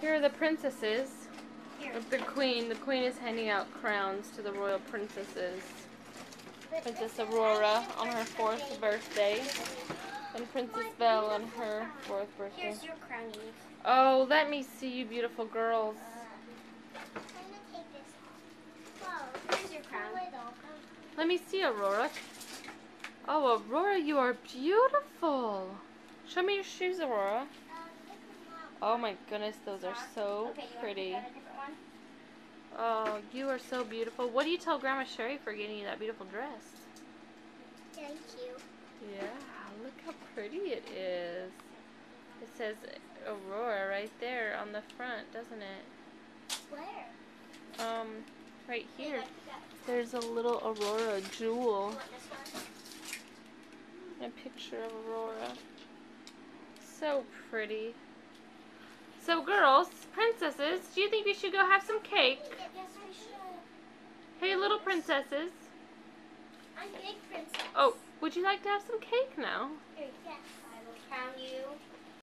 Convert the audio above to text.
Here are the princesses Here. of the queen. The queen is handing out crowns to the royal princesses. Princess Aurora on her fourth birthday, and Princess Belle on her fourth birthday. Here's your crown, Eve. Oh, let me see you beautiful girls. I'm gonna take this off. Whoa. Here's your crown. Pull it off. Let me see Aurora. Oh, Aurora, you are beautiful. Show me your shoes, Aurora. Oh my goodness, those are so Okay, pretty. to pick out a different one? Oh, you are so beautiful. What do you tell Grandma Sherry for getting you that beautiful dress? Thank you. Yeah, look how pretty it is. It says Aurora right there on the front, doesn't it? Where? Um, right here. There's a little Aurora jewel. You want this one? and A picture of Aurora. So pretty. So girls, princesses, do you think we should go have some cake? Yes, we should. Hey little princesses. I'm big princess. Oh, would you like to have some cake now? Yes.